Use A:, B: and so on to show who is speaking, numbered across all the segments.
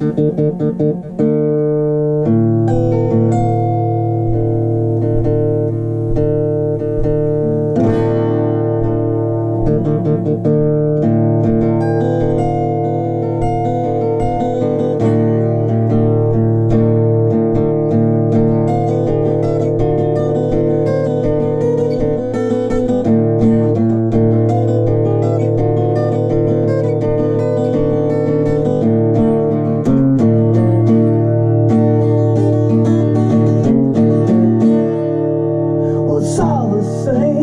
A: Thank you. it's all the same.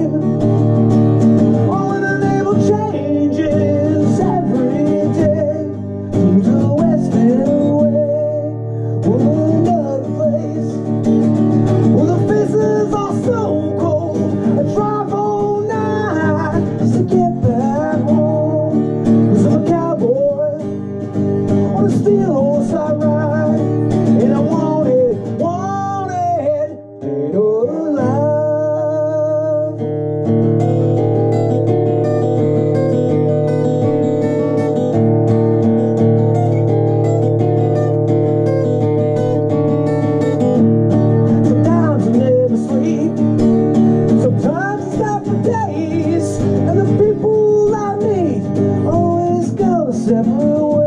A: Música